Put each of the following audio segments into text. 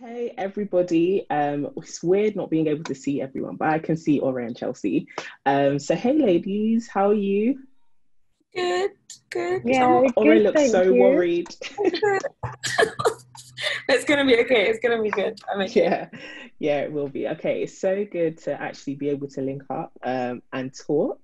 Hey everybody. Um, it's weird not being able to see everyone, but I can see Ore and Chelsea. Um, so hey ladies, how are you? Good, good. Yeah, Ore good, looks so you. worried. it's gonna be okay. It's gonna be good. I'm okay. yeah, yeah, it will be. Okay, it's so good to actually be able to link up um, and talk,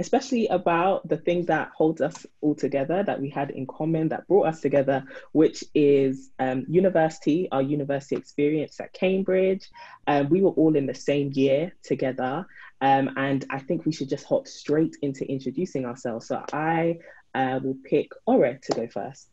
especially about the thing that holds us all together, that we had in common, that brought us together, which is um, university, our university experience at Cambridge. Um, we were all in the same year together, um, and I think we should just hop straight into introducing ourselves. So I uh, will pick Ore to go first.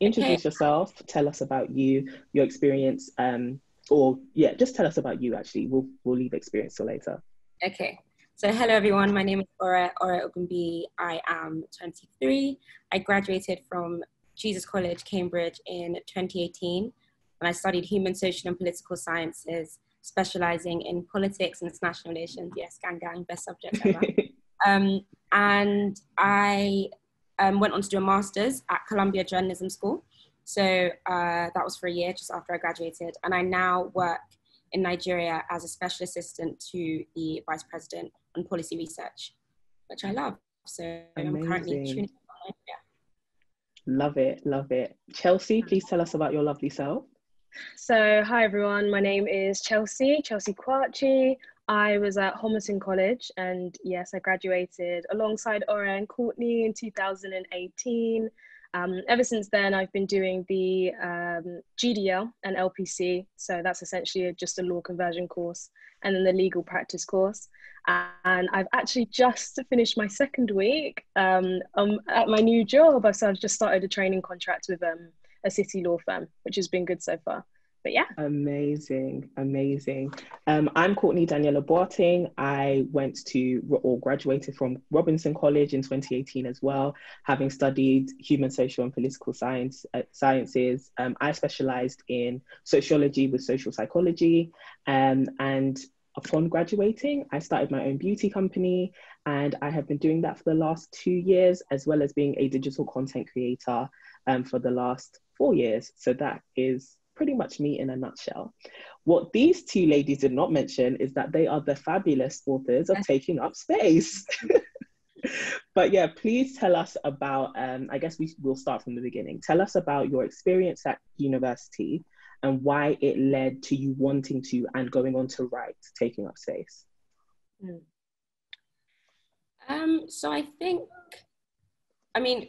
Introduce yourself, tell us about you, your experience, um, or yeah, just tell us about you. Actually, we'll we'll leave experience till later. Okay. So hello everyone. My name is Ore Ore Ogunbiyi. I am 23. I graduated from Jesus College, Cambridge in 2018, and I studied human, social, and political sciences, specializing in politics and international relations. Yes, gang gang, best subject ever. um, and I um, went on to do a master's at Columbia Journalism School. So uh, that was for a year just after I graduated. And I now work in Nigeria as a special assistant to the vice president on policy research, which I love. So I'm currently Amazing. tuning in. Yeah. love it, love it. Chelsea, please tell us about your lovely self. So, hi everyone, my name is Chelsea, Chelsea Kwakye. I was at Homerton College and yes, I graduated alongside Ore and Courtney in 2018. Um, ever since then, I've been doing the um, GDL and LPC. So, that's essentially just a law conversion course and then the legal practice course. And I've actually just finished my second week um, um, at my new job. I've, so I've just started a training contract with um, a city law firm, which has been good so far. But yeah, Amazing, amazing. Um, I'm Courtney Daniella Boateng. I went to or graduated from Robinson College in 2018 as well, having studied human, social, and political science uh, sciences. Um, I specialized in sociology with social psychology, um, and upon graduating, I started my own beauty company, and I have been doing that for the last two years, as well as being a digital content creator um, for the last four years. So that is pretty much me in a nutshell. What these two ladies did not mention is that they are the fabulous authors of Taking Up Space. but yeah, please tell us about, um, I guess we will start from the beginning. Tell us about your experience at university and why it led to you wanting to and going on to write Taking Up Space. Um, so I think, I mean,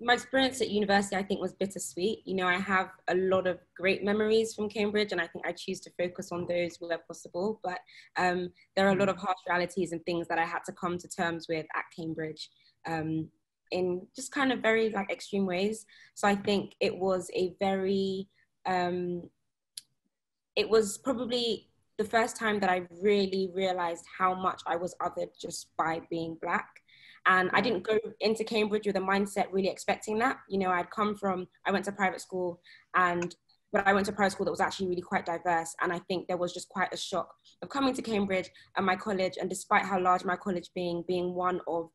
my experience at university, I think, was bittersweet. You know, I have a lot of great memories from Cambridge, and I think I choose to focus on those where possible. But um, there are a lot of harsh realities and things that I had to come to terms with at Cambridge um, in just kind of very like extreme ways. So I think it was a very, um, it was probably the first time that I really realized how much I was othered just by being black. And I didn't go into Cambridge with a mindset really expecting that. You know, I'd come from, I went to private school and but I went to private school that was actually really quite diverse. And I think there was just quite a shock of coming to Cambridge and my college. And despite how large my college being, being one of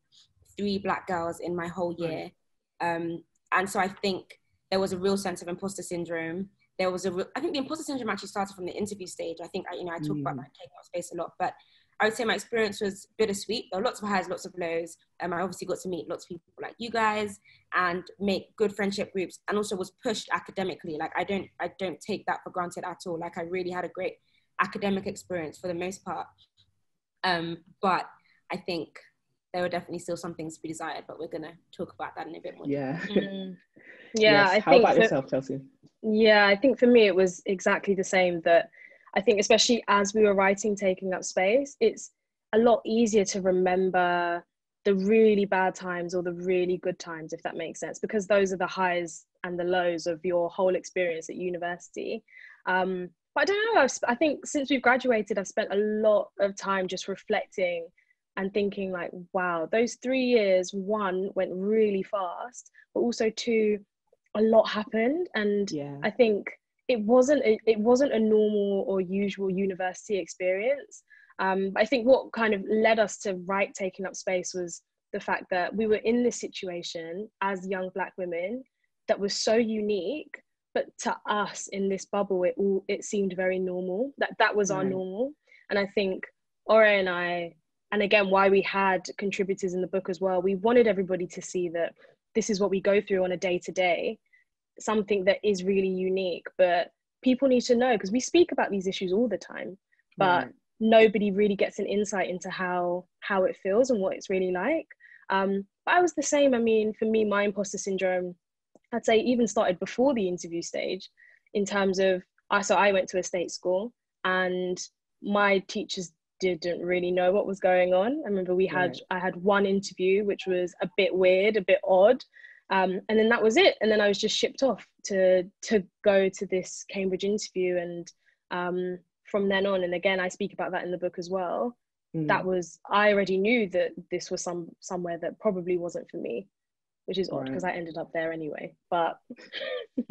three black girls in my whole year. Um, and so I think there was a real sense of imposter syndrome. There was a real, I think the imposter syndrome actually started from the interview stage. I think, I, you know, I talk about Mm. that taking up space a lot, but I would say my experience was bittersweet. There were lots of highs, lots of lows. Um, I obviously got to meet lots of people like you guys and make good friendship groups, and also was pushed academically. Like I don't, I don't take that for granted at all. Like I really had a great academic experience for the most part. Um, but I think there were definitely still some things to be desired. But we're gonna talk about that in a bit more. Yeah. Mm. yeah, Yes. I How think about for- yourself, Chelsea? Yeah, I think for me it was exactly the same that I think especially as we were writing taking up space, it's a lot easier to remember the really bad times or the really good times if that makes sense because those are the highs and the lows of your whole experience at university. Um, but I don't know, I've, I think since we've graduated I've spent a lot of time just reflecting and thinking like wow, those 3 years one went really fast, but also two a lot happened and Yeah. I think it wasn't a, it wasn't a normal or usual university experience. Um, I think what kind of led us to write taking up space was the fact that we were in this situation as young black women that was so unique, but to us in this bubble it all it seemed very normal that that was our normal and i think ore and i and again why we had contributors in the book as well we wanted everybody to see that this is what we go through on a day to day something that is really unique but people need to know because we speak about these issues all the time but right. nobody really gets an insight into how how it feels and what it's really like um, but i was the same i mean for me my imposter syndrome i'd say even started before the interview stage in terms of I so i went to a state school and my teachers didn't really know what was going on i remember we had right. i had one interview which was a bit weird a bit odd um, and then that was it and then i was just shipped off to to go to this cambridge interview and um, from then on and again i speak about that in the book as well mm. that was i already knew that this was some somewhere that probably wasn't for me which is odd because right. i ended up there anyway but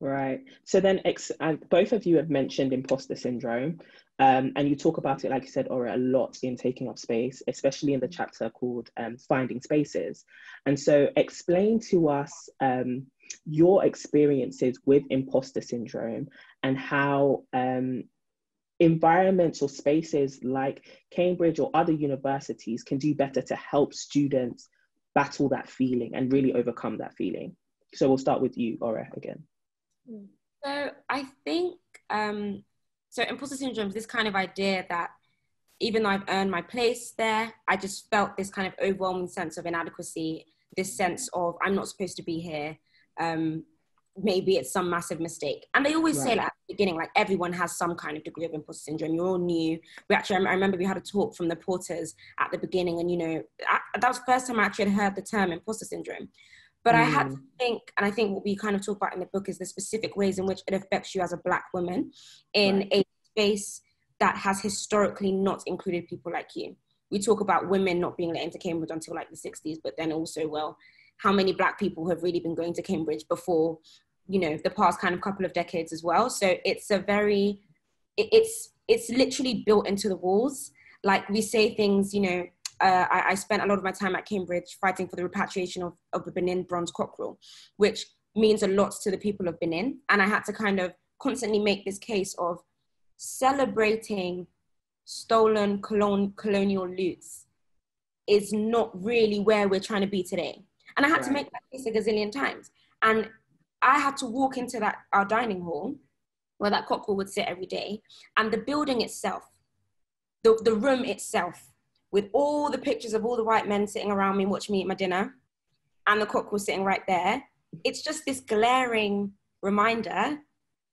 right so then ex- both of you have mentioned imposter syndrome um, and you talk about it, like you said, or a lot in taking up space, especially in the chapter called um, Finding Spaces. And so, explain to us um, your experiences with imposter syndrome and how um, environments or spaces like Cambridge or other universities can do better to help students battle that feeling and really overcome that feeling. So, we'll start with you, Ore, again. So, I think um, so imposter syndrome is this kind of idea that even though I've earned my place there, I just felt this kind of overwhelming sense of inadequacy, this sense of I'm not supposed to be here. Um, maybe it's some massive mistake. And they always right. say like at the beginning, like everyone has some kind of degree of imposter syndrome. You're all new. We actually, I remember we had a talk from the porters at the beginning, and you know, I, that was the first time I actually had heard the term imposter syndrome. But mm. I had to mm. think, and I think what we kind of talk about in the book is the specific ways in which it affects you as a Black woman in right. a space that has historically not included people like you. We talk about women not being let into Cambridge until like the 60s, but then also, well, how many Black people have really been going to Cambridge before, you know, the past kind of couple of decades as well. So it's a very, it's it's literally built into the walls. Like we say things, you know, uh, I, I, spent a lot of my time at Cambridge fighting for the repatriation of, of the Benin bronze cockerel, which means a lot to the people of Benin. And I had to kind of constantly make this case of celebrating stolen colon, colonial loots is not really where we're trying to be today. And I had right. to make that case a gazillion times. And I had to walk into that our dining hall where that cockerel would sit every day, and the building itself, the, the room itself with all the pictures of all the white men sitting around me watching me eat my dinner and the cook was sitting right there it's just this glaring reminder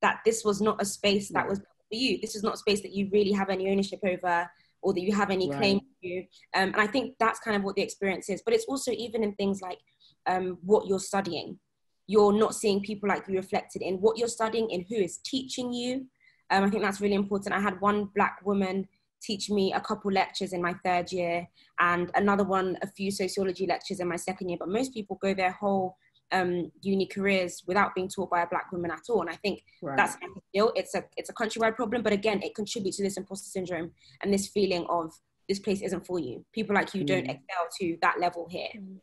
that this was not a space that was for you. This is not a space that you really have any ownership over or that you have any right. claim to. Um, and i think that's kind of what the experience is. But it's also even in things like um, what you're studying. You're not seeing people like you reflected in. What you're studying in who is teaching you um, i think that's really important. I had one black woman teach me a couple lectures in my third year and another one a few sociology lectures in my second year but most people go their whole um, uni careers without being taught by a black woman at all and i think right. that's still it's a it's a countrywide problem but again it contributes to this imposter syndrome and this feeling of this place isn't for you people like you mm. don't excel to that level here mm.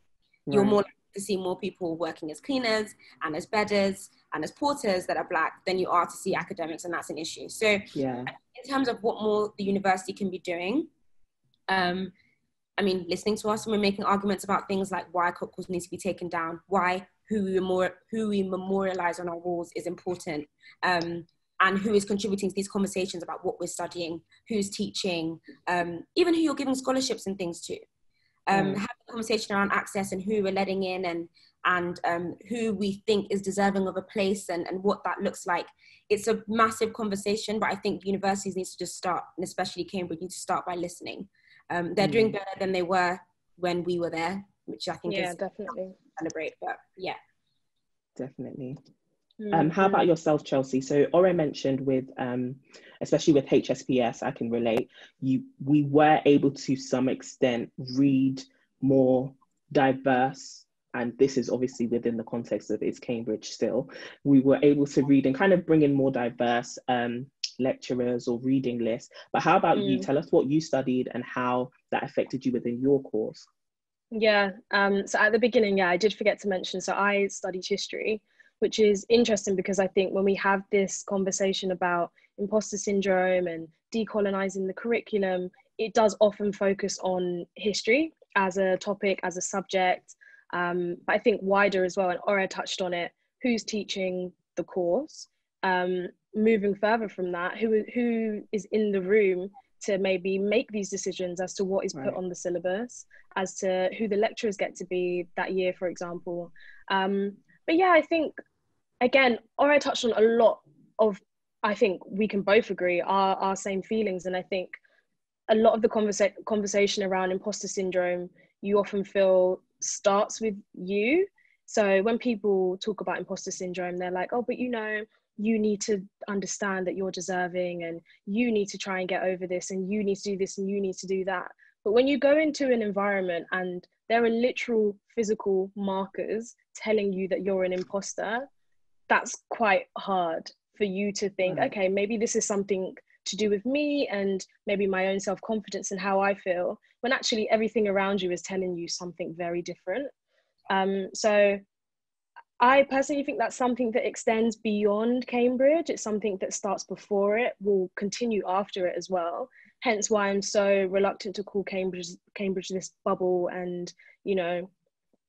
right. you're more likely to see more people working as cleaners and as bedders and as porters that are black than you are to see academics and that's an issue so yeah in terms of what more the university can be doing, um, I mean, listening to us and we're making arguments about things like why cockerels need to be taken down, why who we, memori- who we memorialize on our walls is important, um, and who is contributing to these conversations about what we're studying, who's teaching, um, even who you're giving scholarships and things to. Um, mm. Conversation around access and who we're letting in and and um, who we think is deserving of a place and, and what that looks like. It's a massive conversation, but I think universities need to just start, and especially Cambridge, need to start by listening. Um, they're mm. doing better than they were when we were there, which I think yeah, is definitely celebrate. But yeah, definitely. Mm-hmm. Um, how about yourself, Chelsea? So Ore mentioned with, um, especially with HSPS, I can relate. You, we were able to some extent read more diverse and this is obviously within the context of it's Cambridge still, we were able to read and kind of bring in more diverse um, lecturers or reading lists. But how about mm. you? Tell us what you studied and how that affected you within your course. Yeah, um, so at the beginning, yeah, I did forget to mention. So I studied history, which is interesting because I think when we have this conversation about imposter syndrome and decolonizing the curriculum, it does often focus on history as a topic, as a subject, um, but I think wider as well. And Ore touched on it. Who's teaching the course? Um, moving further from that, who who is in the room to maybe make these decisions as to what is put right. on the syllabus, as to who the lecturers get to be that year, for example. Um, but yeah, I think again, Ore touched on a lot of. I think we can both agree are our same feelings, and I think a lot of the conversa- conversation around imposter syndrome you often feel starts with you. So when people talk about imposter syndrome, they're like, oh, but you know, you need to understand that you're deserving and you need to try and get over this and you need to do this and you need to do that. But when you go into an environment and there are literal physical markers telling you that you're an imposter, that's quite hard for you to think, mm. okay, maybe this is something to do with me and maybe my own self confidence and how I feel, when actually everything around you is telling you something very different. Um, so I personally think that's something that extends beyond Cambridge. It's something that starts before it, will continue after it as well. Hence why I'm so reluctant to call Cambridge Cambridge this bubble and you know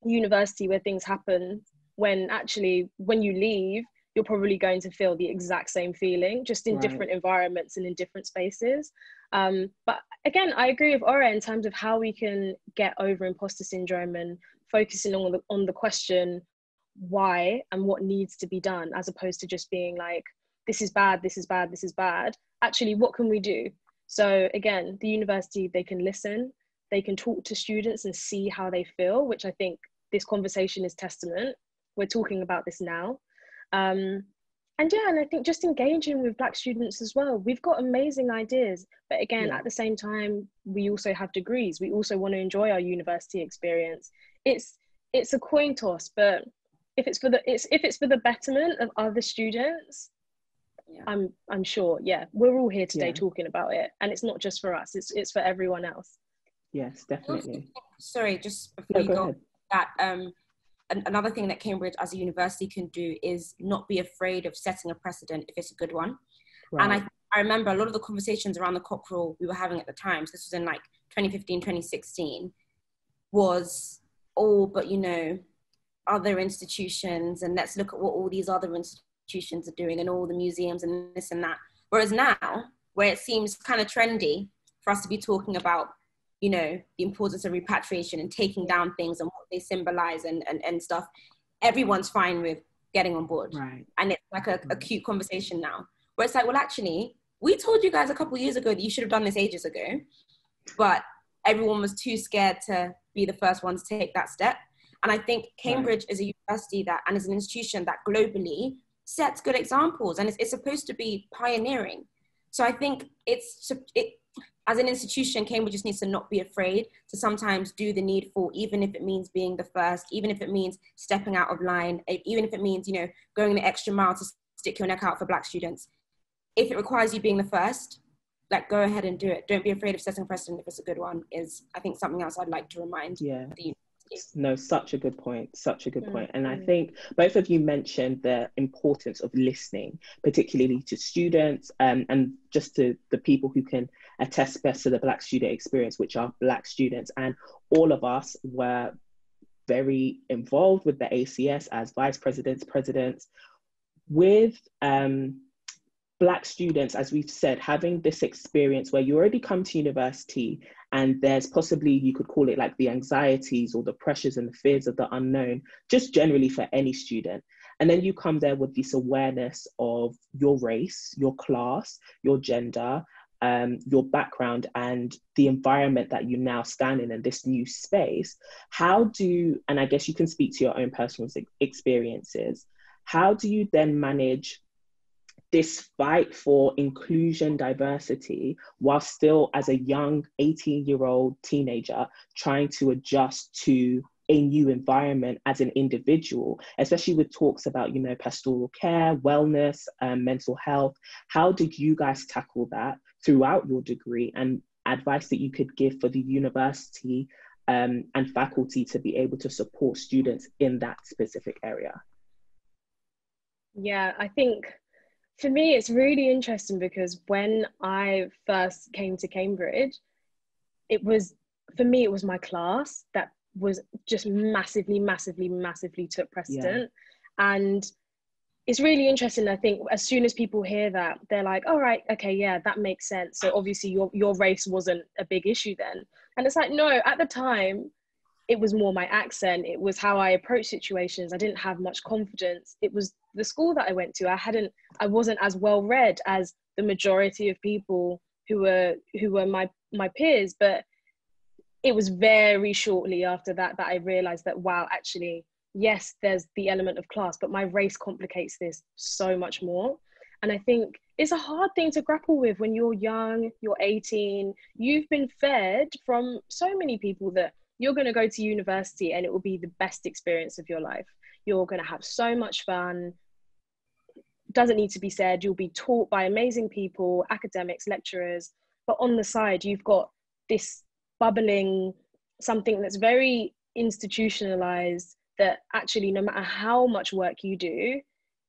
university where things happen when actually when you leave you're probably going to feel the exact same feeling just in right. different environments and in different spaces. Um, but again i agree with ore in terms of how we can get over imposter syndrome and focusing on the on the question why and what needs to be done as opposed to just being like this is bad this is bad this is bad. Actually what can we do? So again the university they can listen they can talk to students and see how they feel which i think this conversation is testament. We're talking about this now um, and yeah and i think just engaging with black students as well. We've got amazing ideas but again yeah. at the same time we also have degrees. We also want to enjoy our university experience. It's it's a coin toss but if it's for the it's if it's for the betterment of other students yeah. i'm i'm sure yeah we're all here today yeah. talking about it. And it's not just for us it's it's for everyone else. Yes definitely. Sorry just before no, you go, go that um another thing that cambridge as a university can do is not be afraid of setting a precedent if it's a good one right. and i i remember a lot of the conversations around the cockerel we were having at the time, so this was in like 2015 2016 was oh but you know other institutions and let's look at what all these other institutions are doing and all the museums and this and that. Whereas now, where it seems kind of trendy for us to be talking about, you know, the importance of repatriation and taking down things and they symbolize and, and, and stuff, everyone's fine with getting on board. Right. And it's like a, a mm-hmm. cute conversation now. Where it's like, well, actually, we told you guys a couple years ago that you should have done this ages ago, but everyone was too scared to be the first one to take that step. And I think Cambridge right. is a university that, and is an institution that globally sets good examples and it's, it's supposed to be pioneering. So I think it's, it, as an institution, Cambridge just needs to not be afraid to sometimes do the needful, even if it means being the first, even if it means stepping out of line, even if it means, you know, going the extra mile to stick your neck out for black students. If it requires you being the first, like go ahead and do it. Don't be afraid of setting precedent if it's a good one is I think something else I'd like to remind yeah. the no such a good point such a good point. and i mm-hmm. think both of you mentioned the importance of listening particularly to students um, and just to the people who can attest best to the black student experience which are black students and all of us were very involved with the acs as vice presidents presidents with um, black students as we've said having this experience where you already come to university and there's possibly you could call it like the anxieties or the pressures and the fears of the unknown just generally for any student. And then you come there with this awareness of your race your class your gender um, your background and the environment that you now stand in in this new space. How do and i guess you can speak to your own personal experiences. How do you then manage this fight for inclusion, diversity, while still as a young 18 year old teenager trying to adjust to a new environment as an individual, especially with talks about, you know, pastoral care, wellness, um, mental health. How did you guys tackle that throughout your degree and advice that you could give for the university um, and faculty to be able to support students in that specific area? Yeah, I think for me it's really interesting because when I first came to Cambridge, it was for me it was my class that was just massively, massively, massively took precedent. Yeah. And it's really interesting. I think as soon as people hear that, they're like, "All right, okay, yeah, that makes sense." So obviously, your your race wasn't a big issue then. And it's like, no, at the time, it was more my accent. It was how I approached situations. I didn't have much confidence. It was the school that I went to. I hadn't. I wasn't as well read as the majority of people who were who were my my peers. But it was very shortly after that that I realized that wow, actually yes, there's the element of class, but my race complicates this so much more. And I think it's a hard thing to grapple with when you're young, you're 18, you've been fed from so many people that you're going to go to university and it will be the best experience of your life. You're going to have so much fun. Doesn't need to be said. You'll be taught by amazing people, academics, lecturers. But on the side, you've got this bubbling something that's very institutionalized that actually no matter how much work you do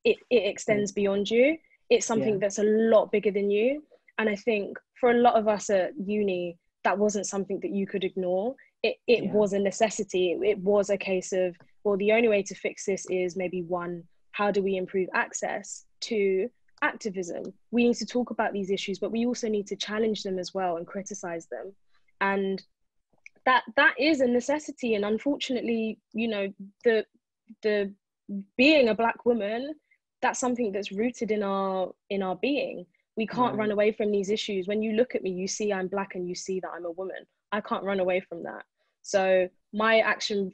it, it extends mm. beyond you it's something yeah. that's a lot bigger than you and i think for a lot of us at uni that wasn't something that you could ignore it, it yeah. was a necessity it, it was a case of well the only way to fix this is maybe one how do we improve access to activism? We need to talk about these issues but we also need to challenge them as well and criticize them. And that that is a necessity. And unfortunately you know the the being a black woman that's something that's rooted in our in our being. We can't mm. run away from these issues. When you look at me you see i'm black and you see that i'm a woman. I can't run away from that. So my action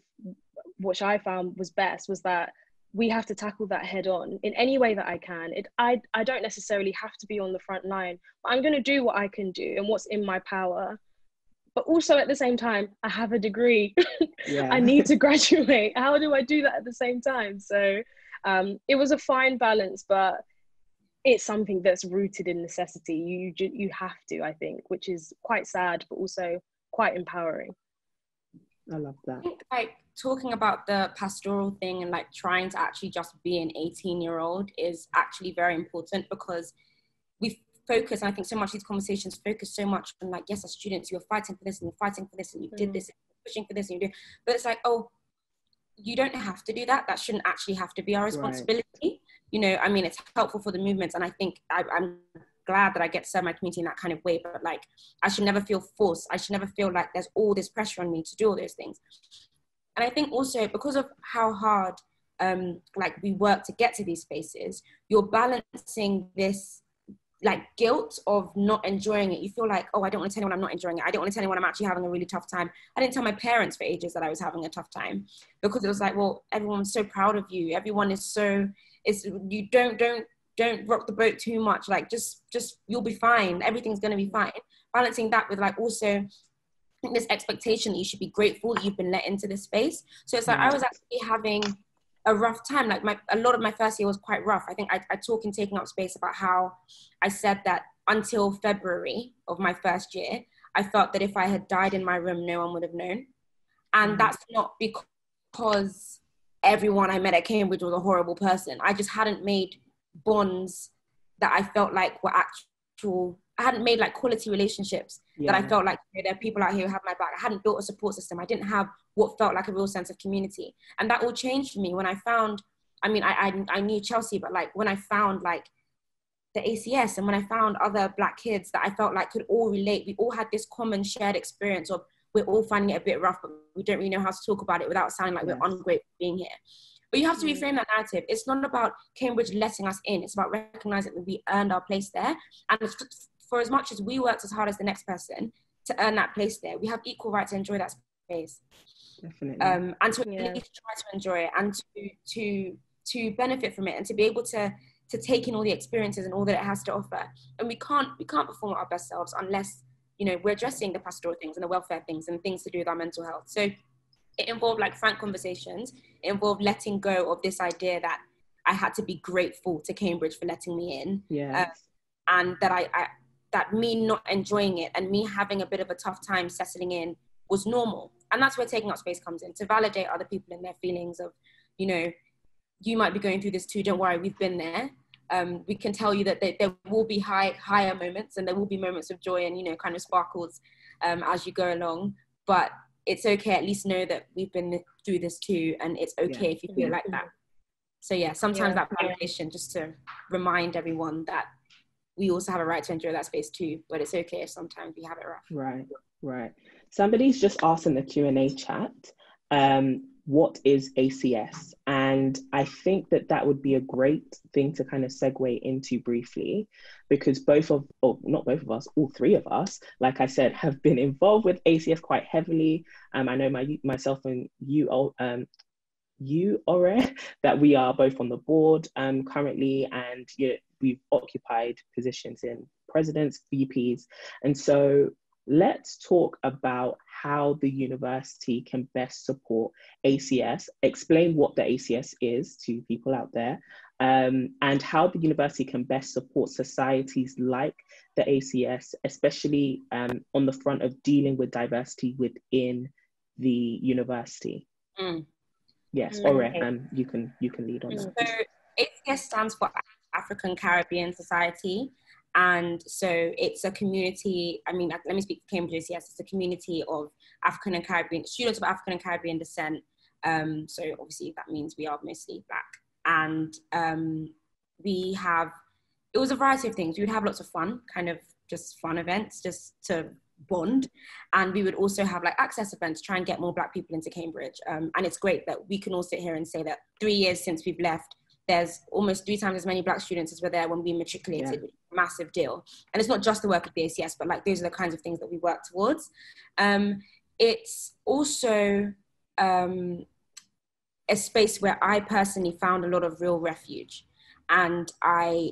which i found was best was that we have to tackle that head on in any way that i can. It i i don't necessarily have to be on the front line but i'm going to do what i can do and what's in my power. But also at the same time i have a degree. Yeah. i need to graduate. How do i do that at the same time? So um, it was a fine balance but it's something that's rooted in necessity. You you have to i think which is quite sad but also quite empowering. I love that. I think, like talking about the pastoral thing and like trying to actually just be an 18 year old is actually very important because we focus, and I think so much these conversations focus so much on like, yes, as students, you're fighting for this and you're fighting for this and you mm. did this, and you're pushing for this and you do, but it's like, oh, you don't have to do that. That shouldn't actually have to be our responsibility. Right. You know, I mean, it's helpful for the movements, and I think I, I'm glad that I get to serve my community in that kind of way. But like, I should never feel forced. I should never feel like there's all this pressure on me to do all those things. And I think also because of how hard, um, like we work to get to these spaces, you're balancing this like guilt of not enjoying it. You feel like, oh, I don't want to tell anyone I'm not enjoying it. I don't want to tell anyone I'm actually having a really tough time. I didn't tell my parents for ages that I was having a tough time because it was like, well, everyone's so proud of you. Everyone is so it's you don't don't don't rock the boat too much. Like just just you'll be fine. Everything's gonna be fine. Balancing that with like also this expectation that you should be grateful that you've been let into this space. So it's like I was actually having a rough time. Like my, a lot of my first year was quite rough. I think I, I talk in Taking Up Space about how I said that until February of my first year, I felt that if I had died in my room, no one would have known. And mm-hmm. that's not because everyone I met at Cambridge was a horrible person. I just hadn't made bonds that I felt like were actual I hadn't made like quality relationships yeah. that I felt like you know, there are people out here who have my back. I hadn't built a support system. I didn't have what felt like a real sense of community. And that all changed for me when I found, I mean, I, I, I knew Chelsea, but like when I found like the ACS and when I found other black kids that I felt like could all relate, we all had this common shared experience of we're all finding it a bit rough, but we don't really know how to talk about it without sounding like yes. we're ungrateful being here. But you have to mm. reframe that narrative. It's not about Cambridge letting us in. It's about recognizing that we earned our place there. And for as much as we worked as hard as the next person to earn that place there, we have equal right to enjoy that space. Definitely. Um, and to yeah. at least try to enjoy it and to to to benefit from it and to be able to to take in all the experiences and all that it has to offer. And we can't we can't perform our best selves unless you know we're addressing the pastoral things and the welfare things and things to do with our mental health. So it involved like frank conversations. It involved letting go of this idea that I had to be grateful to Cambridge for letting me in. Yeah. Uh, and that I, I that me not enjoying it and me having a bit of a tough time settling in was normal. And that's where taking up space comes in to validate other people and their feelings of, you know, you might be going through this too. Don't worry, we've been there. Um, we can tell you that there, there, will be high, higher moments and there will be moments of joy and, you know, kind of sparkles um, as you go along. But it's okay, at least know that we've been through this too. And it's okay yeah. if you feel like that. So yeah, sometimes yeah. that validation just to remind everyone that we also have a right to enjoy that space too, but it's okay if sometimes we have it rough. Right, right. Somebody's just asked in the Q&A chat, um, what is ACS? And I think that that would be a great thing to kind of segue into briefly, because both of, or not both of us, all three of us, like I said, have been involved with ACS quite heavily. Um, I know my myself and you, um, you, Ore, that we are both on the board um, currently, and you know, we've occupied positions in presidents, VPs, and so let's talk about how the university can best support ACS, explain what the ACS is to people out there, um, and how the university can best support societies like the ACS, especially um, on the front of dealing with diversity within the university. Mm. Yes, mm, okay. um, you can you can lead on that. So ACS stands for African Caribbean Society. And so it's a community, I mean, let me speak to Cambridge yes, it's a community of African and Caribbean, students of African and Caribbean descent. Um, so obviously that means we are mostly black. And um, we have, it was a variety of things. We would have lots of fun, kind of just fun events, just to bond and we would also have like access events try and get more black people into cambridge um, and it's great that we can all sit here and say that three years since we've left there's almost three times as many black students as were there when we matriculated yeah. massive deal and it's not just the work of the acs but like those are the kinds of things that we work towards um, it's also um, a space where i personally found a lot of real refuge and i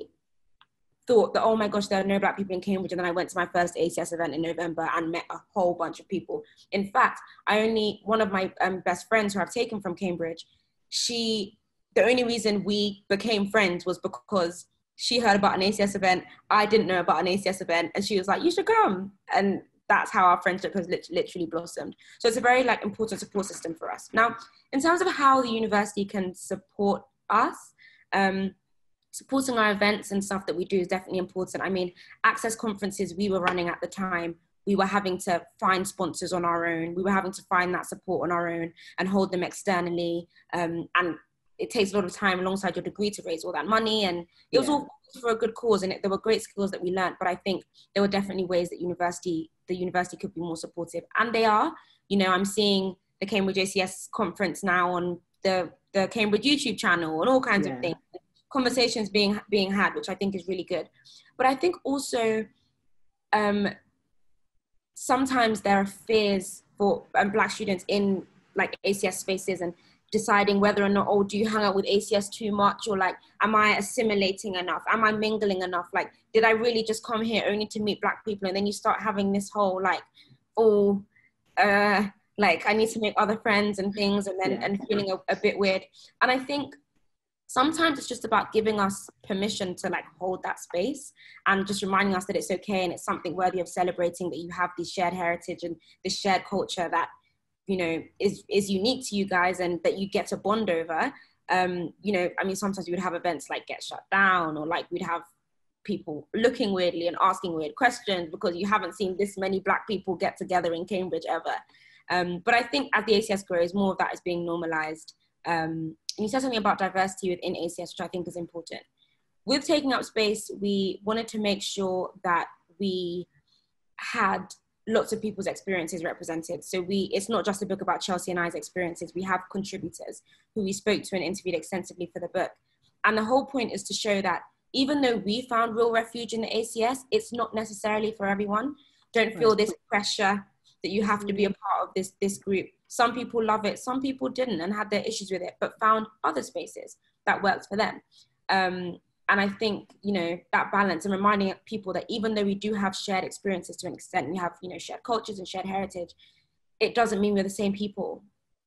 thought that, oh my gosh, there are no black people in Cambridge. And then I went to my first ACS event in November and met a whole bunch of people. In fact, I only, one of my um, best friends who I've taken from Cambridge, she, the only reason we became friends was because she heard about an ACS event. I didn't know about an ACS event. And she was like, you should come. And that's how our friendship has literally blossomed. So it's a very like important support system for us. Now, in terms of how the university can support us, um, supporting our events and stuff that we do is definitely important. I mean, access conferences we were running at the time, we were having to find sponsors on our own. We were having to find that support on our own and hold them externally. Um, and it takes a lot of time alongside your degree to raise all that money. And it yeah. was all for a good cause, and it, there were great skills that we learned. But I think there were definitely ways that university, the university, could be more supportive, and they are. You know, I'm seeing the Cambridge ACS conference now on the the Cambridge YouTube channel and all kinds yeah. of things conversations being being had, which I think is really good. But I think also um, sometimes there are fears for um, Black students in like ACS spaces and deciding whether or not, oh, do you hang out with ACS too much? Or like, am I assimilating enough? Am I mingling enough? Like, did I really just come here only to meet Black people? And then you start having this whole like, oh, uh, like I need to make other friends and things, and then yeah. and feeling a, a bit weird. And I think sometimes it's just about giving us permission to like hold that space and just reminding us that it's okay and it's something worthy of celebrating that you have this shared heritage and this shared culture that you know is is unique to you guys and that you get to bond over um you know i mean sometimes we would have events like get shut down or like we'd have people looking weirdly and asking weird questions because you haven't seen this many black people get together in cambridge ever um, but i think as the acs grows more of that is being normalized um, and you said something about diversity within ACS, which I think is important. With taking up space, we wanted to make sure that we had lots of people's experiences represented. So we, it's not just a book about Chelsea and I's experiences. We have contributors who we spoke to and interviewed extensively for the book. And the whole point is to show that even though we found real refuge in the ACS, it's not necessarily for everyone. Don't feel this pressure that you have to be a mm. part of this this group some people love it some people didn't and had their issues with it but found other spaces that worked for them um, and i think you know that balance and reminding people that even though we do have shared experiences to an extent we have you know shared cultures and shared heritage it doesn't mean we're the same people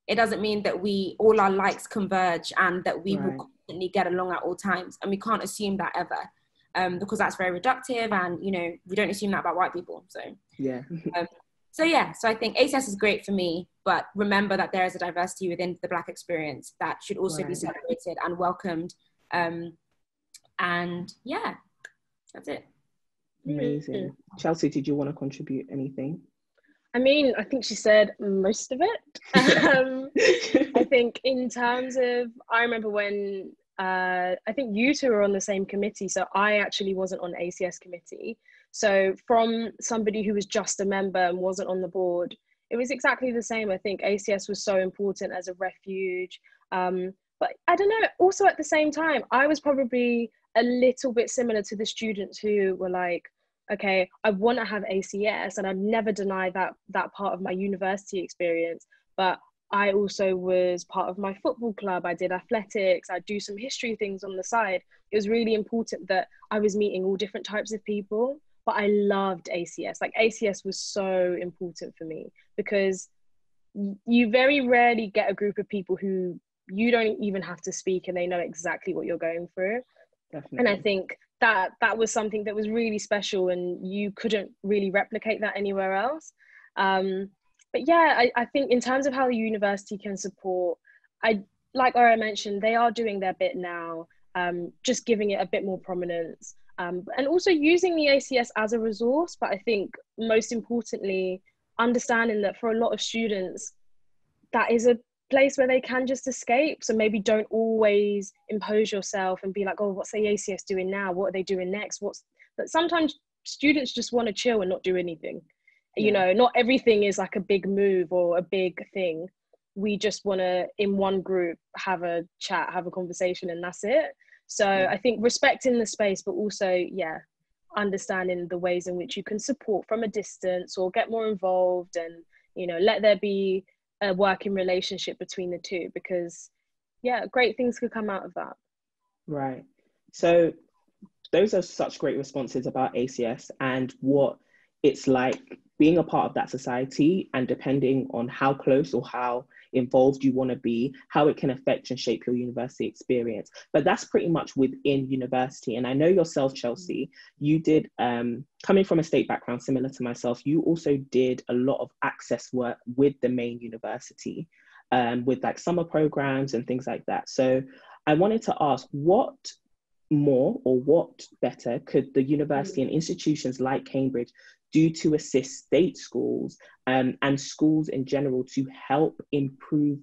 it doesn't mean that we all our likes converge and that we right. will constantly get along at all times and we can't assume that ever um, because that's very reductive and you know we don't assume that about white people so yeah um, so yeah, so I think ACS is great for me, but remember that there is a diversity within the Black experience that should also right. be celebrated and welcomed. Um, and yeah, that's it. Amazing. Mm-hmm. Chelsea, did you want to contribute anything? I mean, I think she said most of it. um, I think in terms of, I remember when uh, I think you two were on the same committee, so I actually wasn't on ACS committee. So from somebody who was just a member and wasn't on the board, it was exactly the same. I think ACS was so important as a refuge. Um, but I don't know, also at the same time, I was probably a little bit similar to the students who were like, okay, I want to have ACS and I'd never deny that that part of my university experience, but I also was part of my football club. I did athletics. I do some history things on the side. It was really important that I was meeting all different types of people but I loved ACS. Like ACS was so important for me because you very rarely get a group of people who you don't even have to speak and they know exactly what you're going through. Definitely. And I think that that was something that was really special and you couldn't really replicate that anywhere else. Um, but yeah, I, I think in terms of how the university can support, I like Ore mentioned, they are doing their bit now, um, just giving it a bit more prominence um, and also using the ACS as a resource. But I think most importantly, understanding that for a lot of students, that is a place where they can just escape. So maybe don't always impose yourself and be like, oh, what's the ACS doing now? What are they doing next? What's that? Sometimes students just want to chill and not do anything. Yeah. You know, not everything is like a big move or a big thing. We just want to, in one group, have a chat, have a conversation, and that's it. So yeah. I think respecting the space, but also, yeah, understanding the ways in which you can support from a distance or get more involved and, you know, let there be a working relationship between the two because, yeah, great things could come out of that. Right. So those are such great responses about ACS and what it's like being a part of that society and depending on how close or how involved you want to be, how it can affect and shape your university experience. But that's pretty much within university. And I know yourself, Chelsea, you did, um, coming from a state background similar to myself, you also did a lot of access work with the main university, um, with like summer programs and things like that. So I wanted to ask what more or what better could the university and institutions like Cambridge do to assist state schools um, and schools in general to help improve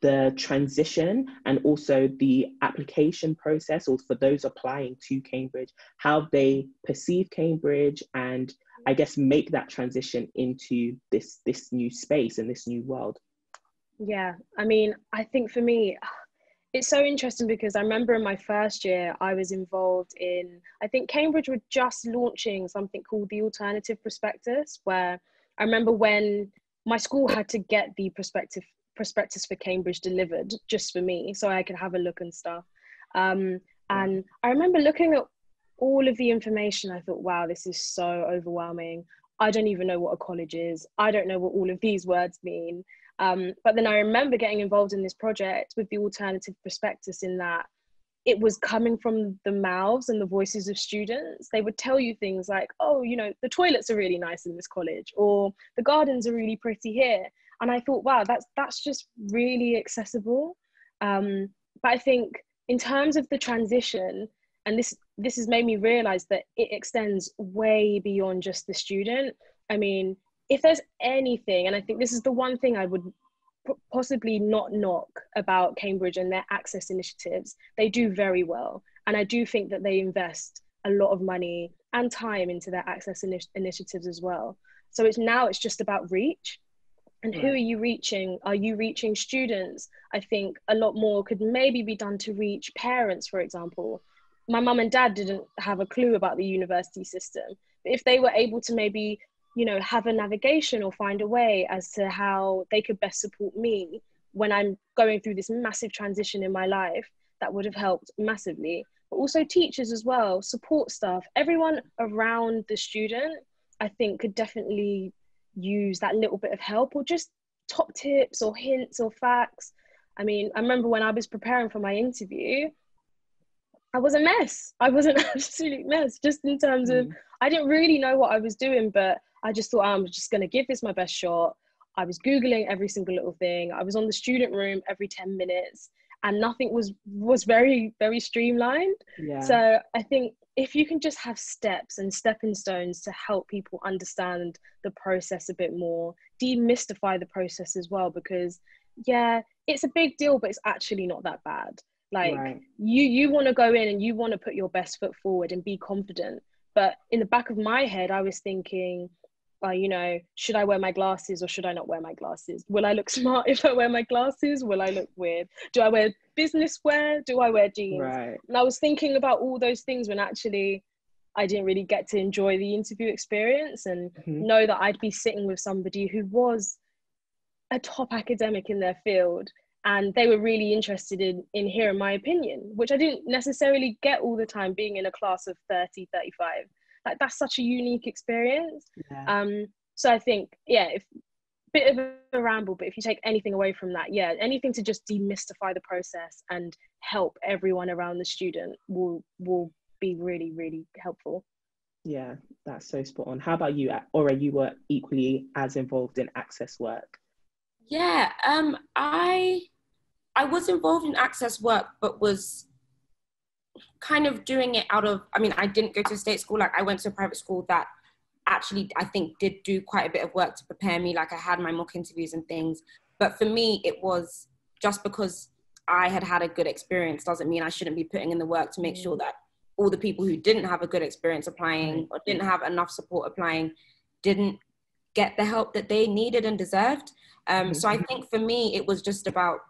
the transition and also the application process or for those applying to Cambridge, how they perceive Cambridge and I guess make that transition into this this new space and this new world. Yeah, I mean, I think for me, it's so interesting because I remember in my first year, I was involved in, I think Cambridge were just launching something called the Alternative Prospectus, where I remember when my school had to get the prospective prospectus for Cambridge delivered just for me so I could have a look and stuff. Um, and I remember looking at all of the information, I thought, wow, this is so overwhelming. I don't even know what a college is. I don't know what all of these words mean. Um, but then I remember getting involved in this project with the alternative prospectus in that it was coming from the mouths and the voices of students. They would tell you things like, oh, you know, the toilets are really nice in this college, or the gardens are really pretty here. And I thought, wow, that's that's just really accessible. Um, but I think in terms of the transition, and this this has made me realize that it extends way beyond just the student. I mean, if there's anything, and I think this is the one thing I would possibly not knock about Cambridge and their access initiatives, they do very well. And I do think that they invest a lot of money and time into their access initi- initiatives as well. So it's now it's just about reach. And who mm. are you reaching? Are you reaching students? I think a lot more could maybe be done to reach parents, for example. My mum and dad didn't have a clue about the university system. But if they were able to maybe you know have a navigation or find a way as to how they could best support me when i'm going through this massive transition in my life that would have helped massively. But also teachers as well support staff everyone around the student i think could definitely use that little bit of help or just top tips or hints or facts. I mean i remember when i was preparing for my interview i was a mess. I was an absolute mess just in terms mm. of i didn't really know what i was doing but I just thought I'm just going to give this my best shot. I was Googling every single little thing. I was on the student room every 10 minutes and nothing was was very very streamlined yeah. so i think if you can just have steps and stepping stones to help people understand the process a bit more demystify the process as well because yeah it's a big deal but it's actually not that bad like right. you you want to go in and you want to put your best foot forward and be confident but in the back of my head i was thinking uh, you know, should I wear my glasses or should I not wear my glasses? Will I look smart if I wear my glasses? Will I look weird? Do I wear business wear? Do I wear jeans? Right. And I was thinking about all those things when actually I didn't really get to enjoy the interview experience and mm-hmm. know that I'd be sitting with somebody who was a top academic in their field and they were really interested in in hearing my opinion which i didn't necessarily get all the time being in a class of 30 35 like that's such a unique experience. Yeah. um so i think yeah if bit of a ramble but if you take anything away from that yeah anything to just demystify the process and help everyone around the student will will be really really helpful. Yeah that's so spot on. How about you Ore you were equally as involved in access work. Yeah um i i was involved in access work but was kind of doing it out of, I mean, I didn't go to state school. Like I went to a private school that actually, I think did do quite a bit of work to prepare me. Like I had my mock interviews and things. But for me, it was just because I had had a good experience doesn't mean I shouldn't be putting in the work to make sure mm. that all the people who didn't have a good experience applying or didn't have enough support applying didn't get the help that they needed and deserved. Um, so I mm-hmm. think for me, it was just about,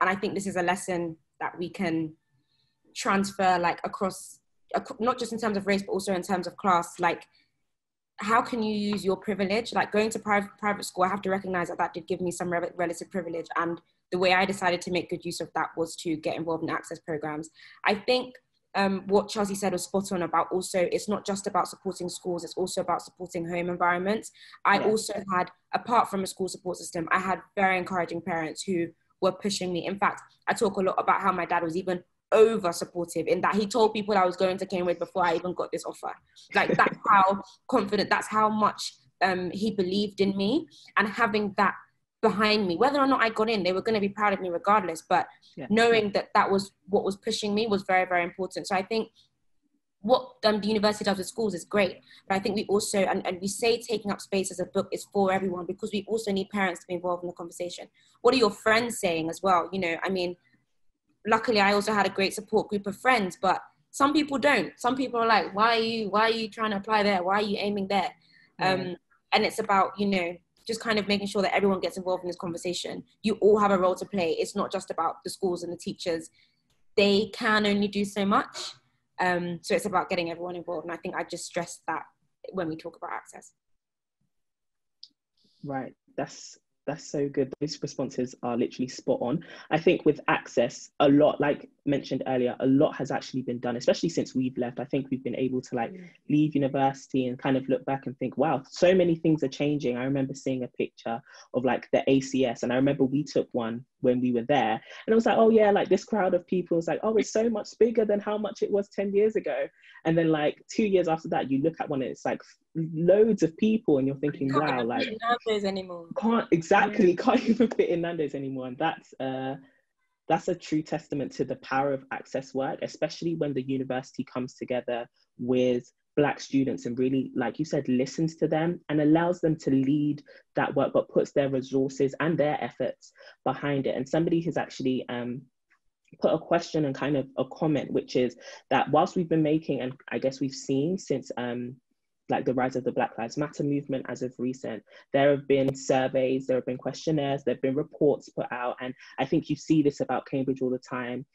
and I think this is a lesson that we can transfer like across not just in terms of race but also in terms of class like how can you use your privilege like going to private private school i have to recognize that that did give me some re- relative privilege and the way i decided to make good use of that was to get involved in access programs i think um, what Chelsea said was spot on about also it's not just about supporting schools, it's also about supporting home environments. I yeah. also had, apart from a school support system, I had very encouraging parents who were pushing me. In fact, I talk a lot about how my dad was even over supportive in that he told people I was going to Cambridge before I even got this offer. Like that's how confident, that's how much um, he believed in me and having that behind me, whether or not I got in, they were going to be proud of me regardless. But yeah. knowing that that was what was pushing me was very, very important. So I think what um, the university does with schools is great, but I think we also, and, and we say taking up space as a book is for everyone because we also need parents to be involved in the conversation. What are your friends saying as well? You know, I mean, luckily I also had a great support group of friends, but some people don't. Some people are like, why are you, why are you trying to apply there? Why are you aiming there? Um, and it's about, you know, just kind of making sure that everyone gets involved in this conversation. You all have a role to play. It's not just about the schools and the teachers. They can only do so much. Um, so it's about getting everyone involved. And I think I just stressed that when we talk about access. Right. That's that's so good. Those responses are literally spot on. I think with access, a lot, like mentioned earlier, a lot has actually been done, especially since we've left. I think we've been able to like mm. leave university and kind of look back and think, wow, so many things are changing. I remember seeing a picture of like the ACS, and I remember we took one when we were there, and I was like, oh yeah, like this crowd of people was like, oh, it's so much bigger than how much it was 10 years ago. And then like two years after that, you look at one and it's like loads of people and you're thinking wow like Nando's anymore can't exactly yeah. can't even fit in Nando's anymore and that's uh that's a true testament to the power of access work especially when the university comes together with black students and really like you said listens to them and allows them to lead that work but puts their resources and their efforts behind it and somebody has actually um put a question and kind of a comment which is that whilst we've been making and i guess we've seen since um like the rise of the Black Lives Matter movement as of recent. There have been surveys, there have been questionnaires, there have been reports put out, and I think you see this about Cambridge all the time.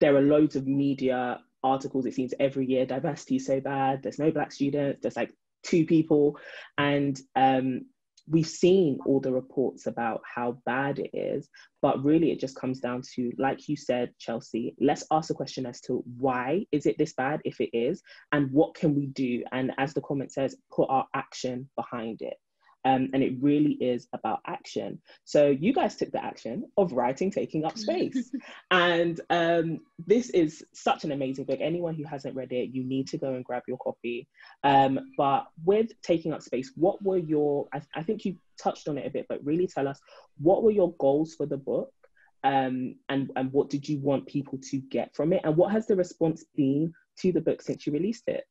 There are loads of media articles, it seems every year, diversity is so bad, there's no black students, there's like two people. And um, we've seen all the reports about how bad it is, but really it just comes down to, like you said, Chelsea, let's ask a question as to why is it this bad if it is, and what can we do? And as the comment says, put our action behind it. Um, and it really is about action. So you guys took the action of writing Taking Up Space. and um, this is such an amazing book. Anyone who hasn't read it, you need to go and grab your copy. Um, but with Taking Up Space, what were your, I, I think you touched on it a bit, but really tell us what were your goals for the book? Um, and, and what did you want people to get from it? And what has the response been to the book since you released it?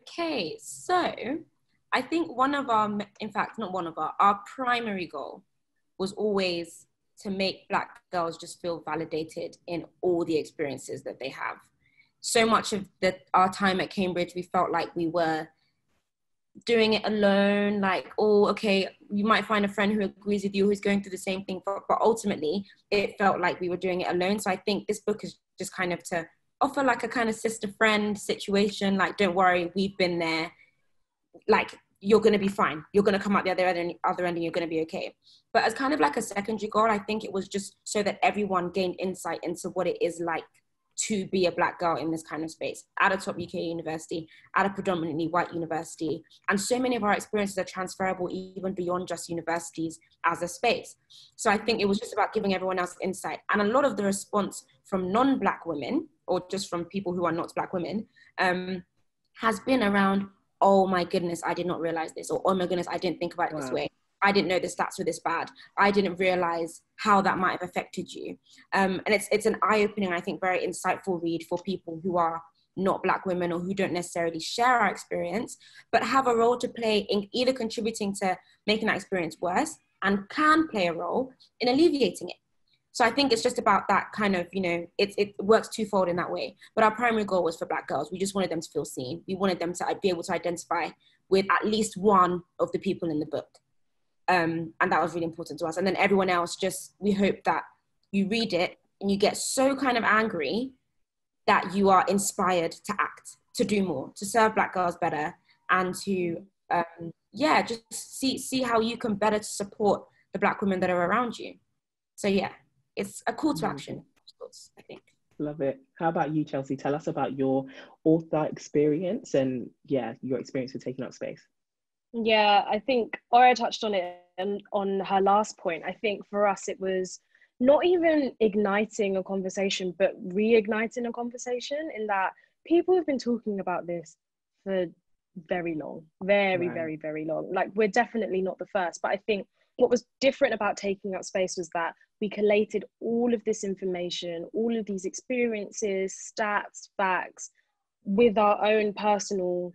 Okay, so I think one of our, in fact, not one of our, our primary goal was always to make Black girls just feel validated in all the experiences that they have. So much of the, our time at Cambridge, we felt like we were doing it alone like oh okay you might find a friend who agrees with you who's going through the same thing but, but ultimately it felt like we were doing it alone so i think this book is just kind of to offer like a kind of sister friend situation like don't worry we've been there like you're going to be fine you're going to come out the other end other end and you're going to be okay but as kind of like a secondary goal i think it was just so that everyone gained insight into what it is like to be a black girl in this kind of space at a top UK university, at a predominantly white university. And so many of our experiences are transferable even beyond just universities as a space. So I think it was just about giving everyone else insight. And a lot of the response from non black women, or just from people who are not black women, um, has been around, oh my goodness, I did not realize this, or oh my goodness, I didn't think about it wow. this way. I didn't know the stats were this bad. I didn't realize how that might have affected you. Um, and it's it's an eye-opening, I think, very insightful read for people who are not black women or who don't necessarily share our experience, but have a role to play in either contributing to making that experience worse and can play a role in alleviating it. So I think it's just about that kind of, you know, it, it works twofold in that way. But our primary goal was for Black girls. We just wanted them to feel seen. We wanted them to be able to identify with at least one of the people in the book um, and that was really important to us and then everyone else just we hope that you read it and you get so kind of angry that you are inspired to act to do more to serve black girls better and to um, yeah just see see how you can better support the black women that are around you so yeah it's a call to hmm. action i think love it how about you chelsea tell us about your author experience and yeah your experience with taking up space yeah, I think Ore touched on it and on her last point. I think for us it was not even igniting a conversation, but reigniting a conversation in that people have been talking about this for very long, very, right. very, very long. Like we're definitely not the first, but I think what was different about taking up space was that we collated all of this information, all of these experiences, stats, facts with our own personal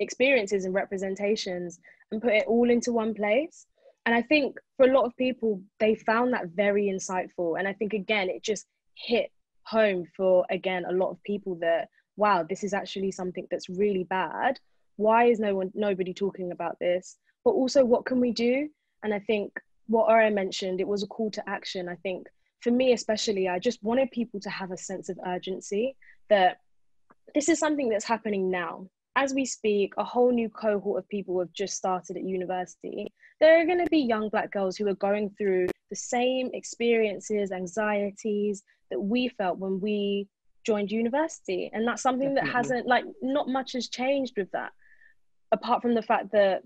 experiences and representations and put it all into one place. And I think for a lot of people, they found that very insightful. And I think, again, it just hit home for, again, a lot of people that, wow, this is actually something that's really bad. Why is no one, nobody talking about this? But also, what can we do? And I think what Ore mentioned, it was a call to action. I think for me, especially, I just wanted people to have a sense of urgency that this is something that's happening now as we speak, a whole new cohort of people have just started at university. There are going to be young Black girls who are going through the same experiences, anxieties that we felt when we joined university. And that's something Definitely. that hasn't, like, not much has changed with that, apart from the fact that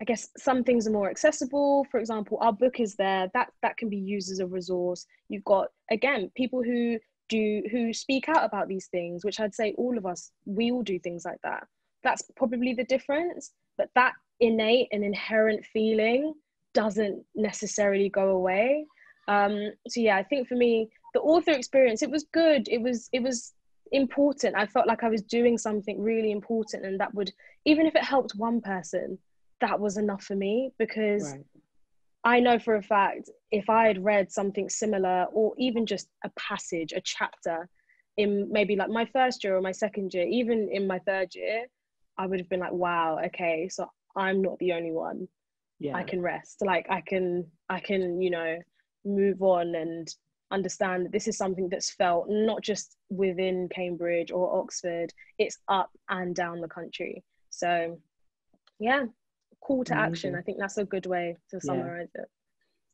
I guess some things are more accessible. For example, our book is there. That that can be used as a resource. You've got again people who do who speak out about these things, which I'd say all of us we all do things like that that's probably the difference but that innate and inherent feeling doesn't necessarily go away um, so yeah i think for me the author experience it was good it was it was important i felt like i was doing something really important and that would even if it helped one person that was enough for me because right. i know for a fact if i had read something similar or even just a passage a chapter in maybe like my first year or my second year even in my third year I would have been like, wow, okay, so I'm not the only one. Yeah. I can rest. Like I can I can, you know, move on and understand that this is something that's felt not just within Cambridge or Oxford, it's up and down the country. So yeah, call to Amazing. action. I think that's a good way to summarize yeah. it.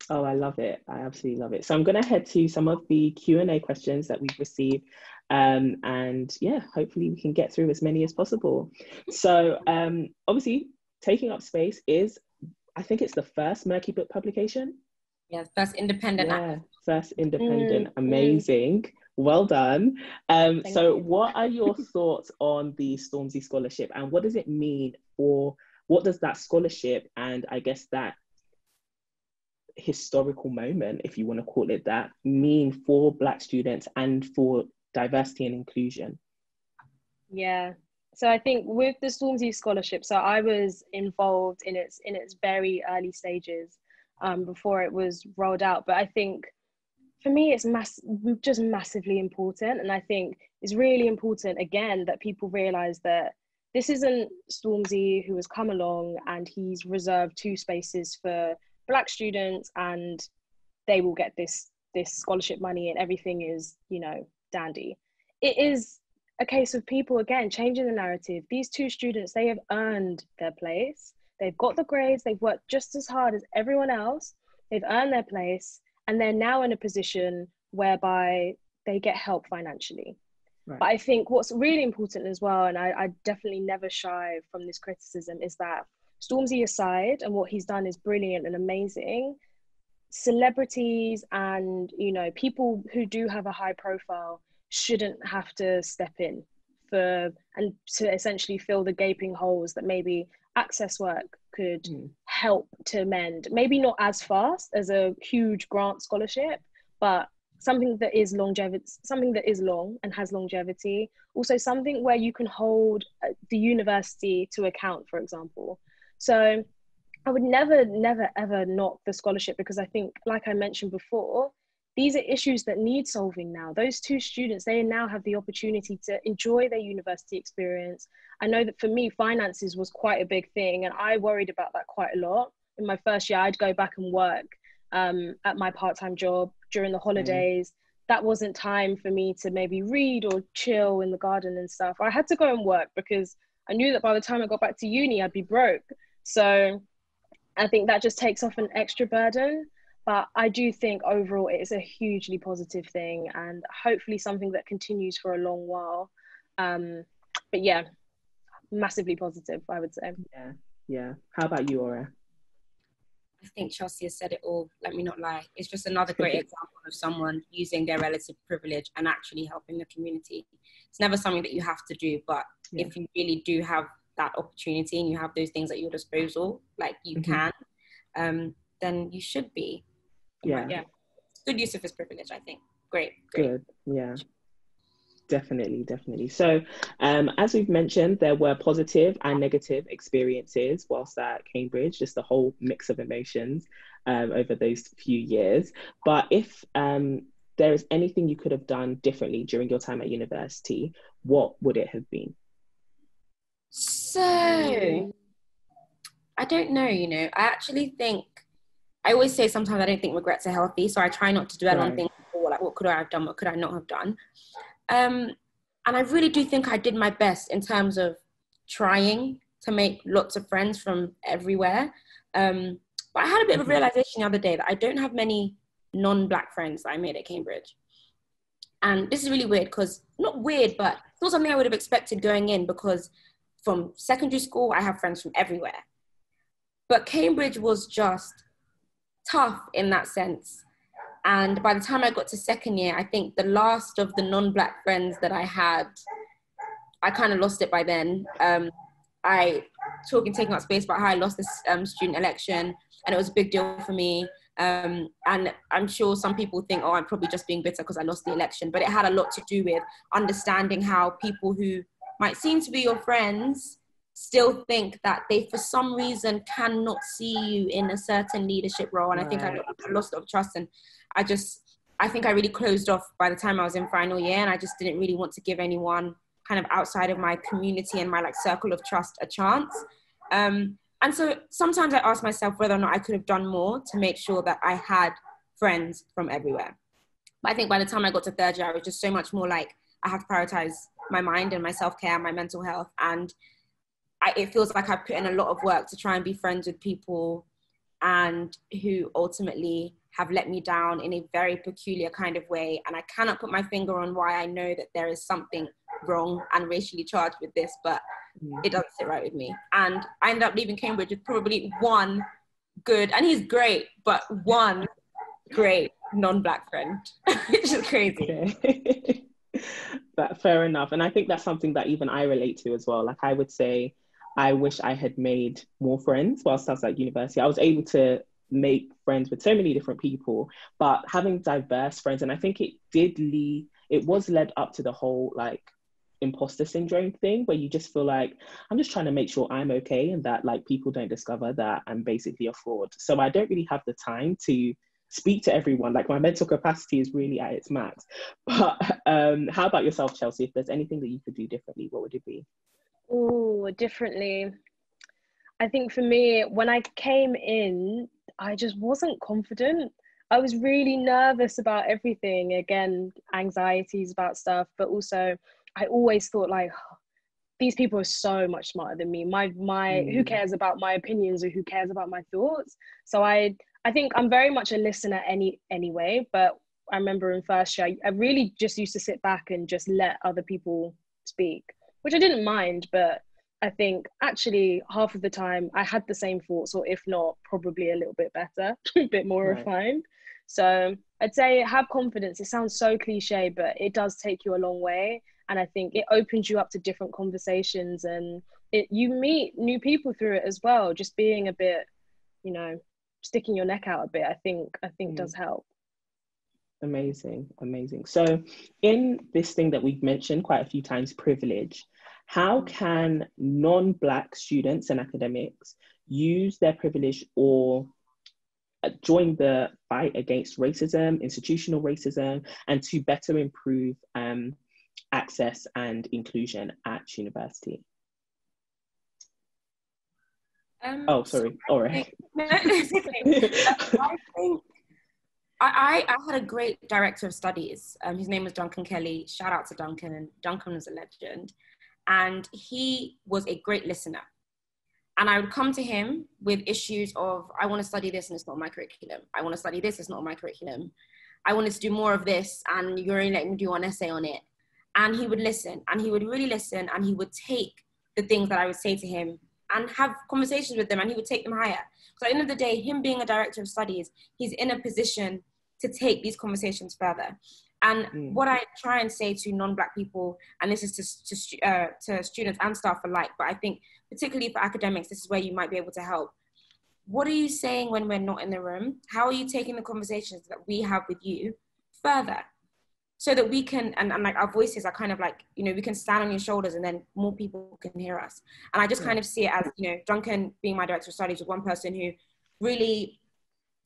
Oh, I love it. I absolutely love it. So I'm going to head to some of the Q&A questions that we've received. Um, and yeah, hopefully we can get through as many as possible. So um, obviously, taking up space is I think it's the first Merky book publication. Yeah, first independent. Yeah, first independent. Mm, Amazing. Mm. Well done. Um, so, you. what are your thoughts on the Stormzy Scholarship and what does it mean for what does that scholarship and I guess that historical moment, if you want to call it that, mean for Black students and for diversity and inclusion? Yeah. So I think with the Stormzy scholarship, so I was involved in its in its very early stages um, before it was rolled out. But I think for me, it's mass- just massively important, and I think it's really important again that people realize that this isn't Stormzy who has come along and he's reserved two spaces for black students and they will get this this scholarship money and everything is you know dandy. It is a case of people again changing the narrative. These two students they have earned their place. They've got the grades. They've worked just as hard as everyone else. They've earned their place and they're now in a position whereby they get help financially right. but i think what's really important as well and I, I definitely never shy from this criticism is that Stormzy aside, and what he's done is brilliant and amazing. Celebrities and you know people who do have a high profile shouldn't have to step in for and to essentially fill the gaping holes that maybe access work could mm. help to mend. Maybe not as fast as a huge grant scholarship, but something that is longevity, something that is long and has longevity. Also, something where you can hold uh, the university to account, for example. So I would never, never, ever knock the scholarship because I think, like I mentioned before, these are issues that need solving now. Those two students, they now have the opportunity to enjoy their university experience. I know that for me, finances was quite a big thing, and I worried about that quite a lot. In my first year, I'd go back and work um, at my part time job during the holidays. Mm. That wasn't time for me to maybe read or chill in the garden and stuff. I had to go and work because I knew that by the time I got back to uni, I'd be broke. So I think that just takes off an extra burden. But I do think overall it's a hugely positive thing and hopefully something that continues for a long while. Um, but yeah, massively positive, I would say. Yeah, yeah. How about you, Ore? I think Chelsea has said it all. Let me not lie. It's just another great example of someone using their relative privilege and actually helping the community. It's never something that you have to do, but yeah. if you really do have that opportunity and you have those things at your disposal, like you mm-hmm. can, um, then you should be. Yeah. Yeah. Good use of his privilege, I think. Great. great. Good. Yeah. Definitely, definitely. So, um, as we've mentioned, there were positive and negative experiences whilst at Cambridge, just a whole mix of emotions um, over those few years. But if um, there is anything you could have done differently during your time at university, what would it have been? So, I don't know, you know, I actually think, I always say sometimes I don't think regrets are healthy. So I try not to dwell right. on things like what could I have done, what could I not have done. Um, and I really do think I did my best in terms of trying to make lots of friends from everywhere. Um, but I had a bit of a mm-hmm. realization the other day that I don't have many non black friends that I made at Cambridge. And this is really weird because, not weird, but it's not something I would have expected going in because from secondary school, I have friends from everywhere. But Cambridge was just tough in that sense. And by the time I got to second year, I think the last of the non black friends that I had, I kind of lost it by then. Um, I, talking, taking up space about how I lost this um, student election, and it was a big deal for me. Um, and I'm sure some people think, oh, I'm probably just being bitter because I lost the election, but it had a lot to do with understanding how people who might seem to be your friends still think that they for some reason cannot see you in a certain leadership role and right. i think I, lost a lot of trust and i just i think i really closed off by the time i was in final year and i just didn't really want to give anyone kind of outside of my community and my like circle of trust a chance um, and so sometimes i ask myself whether or not i could have done more to make sure that i had friends from everywhere but i think by the time i got to third year i was just so much more like i have to prioritize my mind and my self-care my mental health and I, it feels like i've put in a lot of work to try and be friends with people and who ultimately have let me down in a very peculiar kind of way and i cannot put my finger on why i know that there is something wrong and racially charged with this but mm. it doesn't sit right with me and i ended up leaving cambridge with probably one good, and he's great, but one great non-black friend, which is crazy. Okay. that fair enough, and I think that's something that even I relate to as well. Like I would say, I wish I had made more friends whilst I was at university. I was able to make friends with so many different people, but having diverse friends, and I think it did lead, it was led up to the whole like imposter syndrome thing where you just feel like I'm just trying to make sure I'm okay and that like people don't discover that I'm basically a fraud. So I don't really have the time to speak to everyone. Like my mental capacity is really at its max. But um, how about yourself, Chelsea? If there's anything that you could do differently, what would it be? Oh, differently. I think for me, when I came in, I just wasn't confident. I was really nervous about everything. Again, anxieties about stuff, but also I always thought like these people are so much smarter than me. My my mm. who cares about my opinions or who cares about my thoughts? So I I think I'm very much a listener any anyway, but I remember in first year I, I really just used to sit back and just let other people speak, which I didn't mind, but I think actually half of the time I had the same thoughts, or if not, probably a little bit better, a bit more right. refined. So I'd say have confidence. It sounds so cliche, but it does take you a long way. And I think it opens you up to different conversations and it you meet new people through it as well. Just being a bit, you know, sticking your neck out a bit, I think I think mm. does help. Amazing, amazing. So in this thing that we've mentioned quite a few times, privilege, how can non-black students and academics use their privilege or uh, join the fight against racism, institutional racism, and to better improve um, access and inclusion at university? Um, oh, sorry. All right. I think I, I, had a great director of studies. Um, his name was Duncan Kelly. Shout out to Duncan. And Duncan was a legend and he was a great listener. And I would come to him with issues of, I want to study this and it's not my curriculum. I want to study this, it's not my curriculum. I wanted to do more of this and you're only letting me do one essay on it. And he would listen and he would really listen and he would take the things that I would say to him and have conversations with them and he would take them higher. So at the end of the day, him being a director of studies, he's in a position to take these conversations further. And mm. what I try and say to non-black people, and this is to to, uh, to students and staff alike, but I think particularly for academics, this is where you might be able to help. What are you saying when we're not in the room? How are you taking the conversations that we have with you further? So that we can, and, and like our voices are kind of like, you know, we can stand on your shoulders and then more people can hear us. And I just yeah. kind of see it as, you know, Duncan being my director of studies was one person who really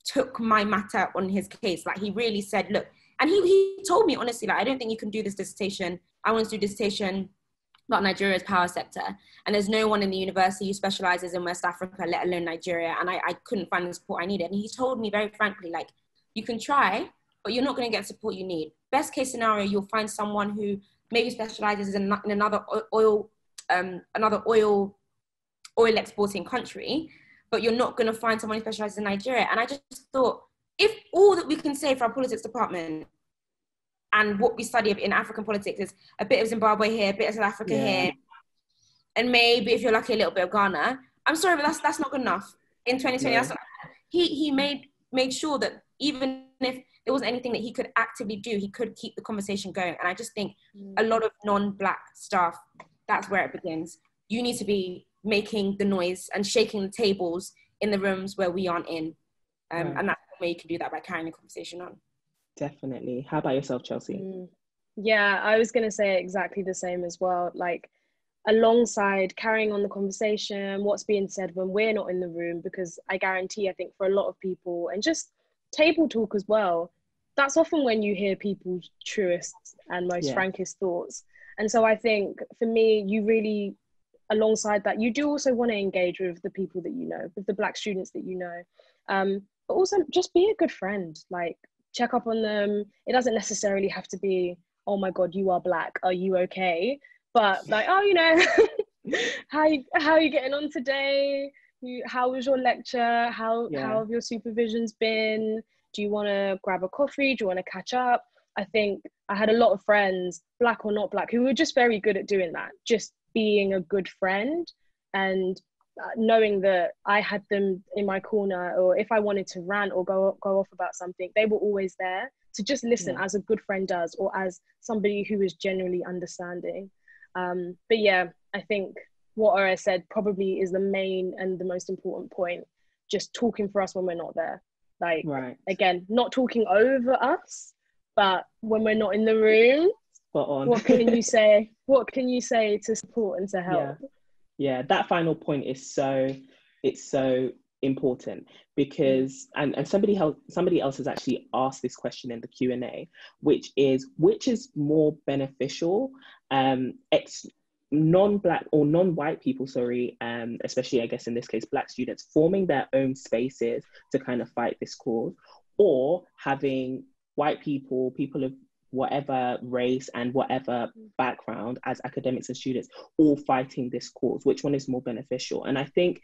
took my matter on his case. Like he really said, look, and he, he told me honestly, like, I don't think you can do this dissertation. I want to do dissertation about Nigeria's power sector. And there's no one in the university who specializes in West Africa, let alone Nigeria. And I, I couldn't find the support I needed. And he told me very frankly, like, you can try, but you're not going to get support you need. Best case scenario, you'll find someone who maybe specializes in, in another oil, um, another oil, oil exporting country, but you're not going to find someone who specializes in Nigeria. And I just thought, if all that we can say for our politics department and what we study in African politics is a bit of Zimbabwe here, a bit of South Africa yeah. here, and maybe if you're lucky, a little bit of Ghana. I'm sorry, but that's that's not good enough. In 2020, yeah. he he made made sure that even if there wasn't anything that he could actively do, he could keep the conversation going. And I just think mm. a lot of non-black staff, that's where it begins. You need to be making the noise and shaking the tables in the rooms where we aren't in, um, right. and that's way you can do that by carrying the conversation on. Definitely. How about yourself, Chelsea? Mm. Yeah, I was going to say exactly the same as well. Like, alongside carrying on the conversation, what's being said when we're not in the room, because I guarantee, I think for a lot of people, and just table talk as well, that's often when you hear people's truest and most yeah. frankest thoughts. And so I think for me, you really, alongside that, you do also want to engage with the people that you know, with the Black students that you know. Um, but also just be a good friend. Like check up on them. It doesn't necessarily have to be oh my god you are black. Are you okay? But like oh you know how you, how are you getting on today? You, how was your lecture? How yeah. how have your supervisions been? Do you want to grab a coffee? Do you want to catch up? I think i had a lot of friends black or not black who were just very good at doing that just being a good friend. And uh, knowing that I had them in my corner, or if I wanted to rant or go go off about something, they were always there to just listen yeah. as a good friend does, or as somebody who is generally understanding. Um, but yeah, I think what Ore said probably is the main and the most important point. Just talking for us when we're not there. Like right. again, not talking over us, but when we're not in the room, what can you say? What can you say to support and to help? Yeah yeah that final point is so it's so important because and, and somebody else somebody else has actually asked this question in the q&a which is which is more beneficial um ex non-black or non-white people sorry um especially i guess in this case black students forming their own spaces to kind of fight this cause or having white people people of whatever race and whatever background as academics and students all fighting this cause which one is more beneficial? And i think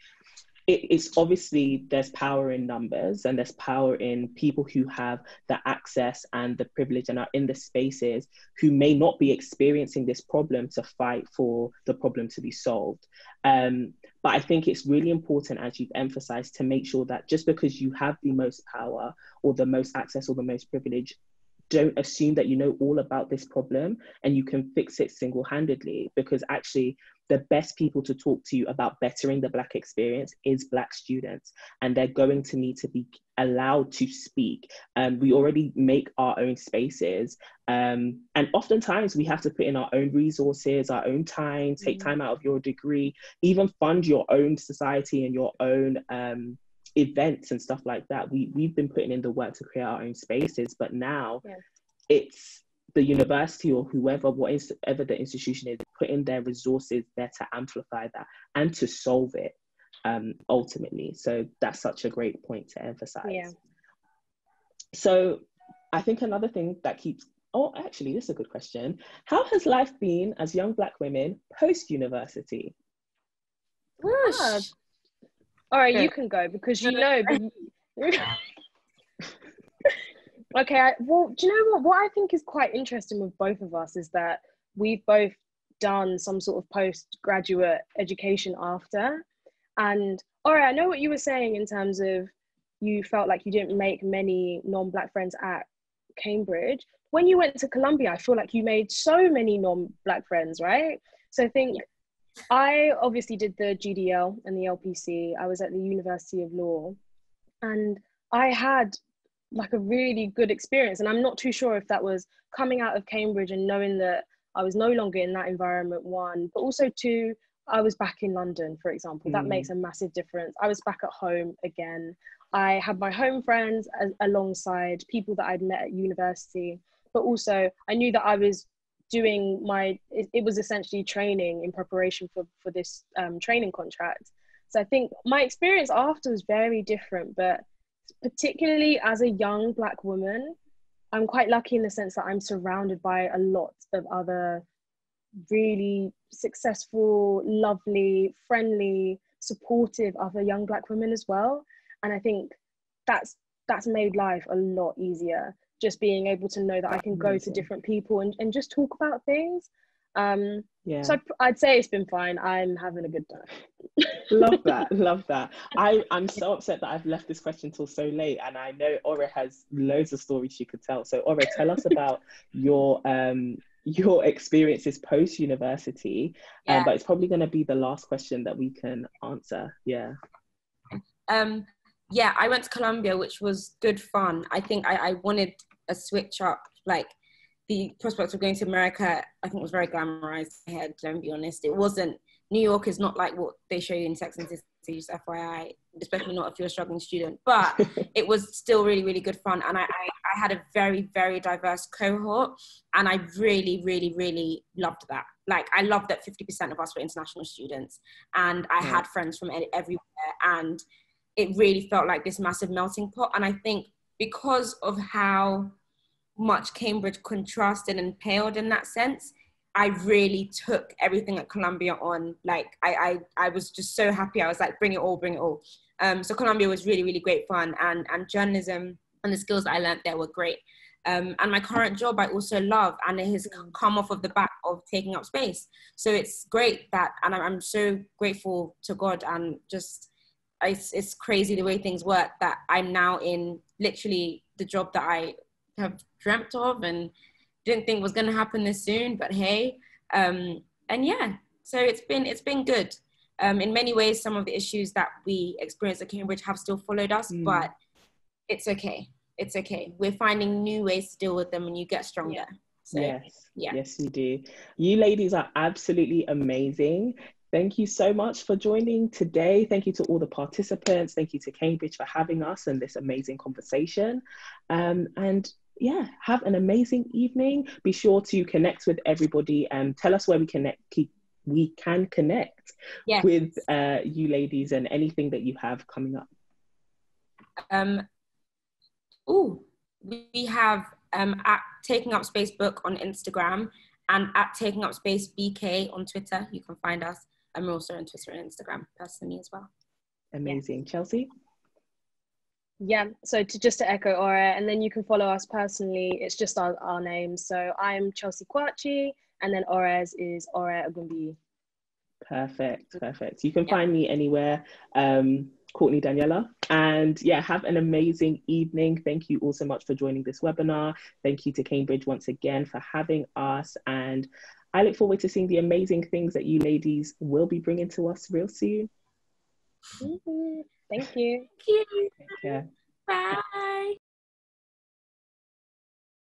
it, it's obviously there's power in numbers and there's power in people who have the access and the privilege and are in the spaces who may not be experiencing this problem to fight for the problem to be solved. Um, but I think it's really important, as you've emphasized, to make sure that just because you have the most power or the most access or the most privilege don't assume that you know all about this problem and you can fix it single handedly because actually the best people to talk to you about bettering the black experience is black students and they're going to need to be allowed to speak um, we already make our own spaces um, and oftentimes we have to put in our own resources our own time take mm-hmm. time out of your degree even fund your own society and your own um, events and stuff like that. We we've been putting in the work to create our own spaces, but now yeah. it's the university or whoever, whatever the institution is, putting their resources there to amplify that and to solve it um, ultimately. So that's such a great point to emphasize. Yeah. So I think another thing that keeps oh actually this is a good question. How has life been as young black women post university? Gosh, all right, you can go because you know. okay, I, well, do you know what? What I think is quite interesting with both of us is that we've both done some sort of postgraduate education after. And all right, I know what you were saying in terms of you felt like you didn't make many non-black friends at Cambridge. When you went to Columbia, I feel like you made so many non-black friends, right? So I think I obviously did the GDL and the LPC. I was at the University of Law and I had like a really good experience. And I'm not too sure if that was coming out of Cambridge and knowing that I was no longer in that environment, one, but also two, I was back in London, for example. Mm. That makes a massive difference. I was back at home again. I had my home friends as, alongside people that I'd met at university, but also I knew that I was doing my it, it, was essentially training in preparation for for this um, training contract. So i think my experience after was very different but particularly as a young black woman i'm quite lucky in the sense that i'm surrounded by a lot of other really successful lovely friendly supportive other young black women as well. And i think that's that's made life a lot easier just being able to know that I can go to different people and, and just talk about things. Um, yeah. So I'd, I'd say it's been fine. I'm having a good time. love that. Love that. I, I'm so upset that I've left this question till so late. And I know Ore has loads of stories she could tell. So Ore, tell us about your um your experiences post university. Um, yeah. Um, but it's probably going to be the last question that we can answer. Yeah. Um, yeah, I went to Columbia, which was good fun. I think I, I wanted a switch up. Like the prospect of going to America, I think was very glamorized ahead. Don't be honest, it wasn't. New York is not like what they show you in Sex and City, just FYI, especially not if you're a struggling student. But it was still really, really good fun, and I, I, I had a very, very diverse cohort, and I really, really, really loved that. Like I loved that 50% of us were international students, and I yeah. had friends from everywhere, and it really felt like this massive melting pot. And I think because of how much Cambridge contrasted and paled in that sense, I really took everything at Columbia on. Like I, I, I was just so happy. I was like, bring it all, bring it all. Um, so Columbia was really, really great fun, and and journalism and the skills that I learned there were great. Um, and my current job I also love, and it has come off of the back of taking up space. So it's great that, and I'm so grateful to God and just it's, it's crazy the way things work that I'm now in literally the job that I have dreamt of and didn't think was going to happen this soon. But hey, um, and yeah, so it's been it's been good. Um, in many ways, some of the issues that we experienced at Cambridge have still followed us, mm. but it's okay. It's okay. We're finding new ways to deal with them, and you get stronger. Yeah. So, yes, yeah. yes, you do. You ladies are absolutely amazing. Thank you so much for joining today. Thank you to all the participants. Thank you to Cambridge for having us and this amazing conversation. Um, and yeah, have an amazing evening. Be sure to connect with everybody and tell us where we connect. We can connect yes. with uh, you ladies and anything that you have coming up. Um, oh, we have um, at Taking Up Space Book on Instagram and at Taking Up Space BK on Twitter. You can find us. And we're also on Twitter and Instagram personally as well. Amazing. Yeah. Chelsea? Yeah, so to just to echo Ore, and then you can follow us personally. It's just our, our names. So I'm Chelsea Kwakye, and then Ore's is Ore Ogunbiyi. Perfect, perfect. You can yeah. find me anywhere, um, Courtney Daniella. And yeah, have an amazing evening. Thank you all so much for joining this webinar. Thank you to Cambridge once again for having us. And I look forward to seeing the amazing things that you ladies will be bringing to us real soon. Mm-hmm. Thank you. Thank you. Take care. Bye.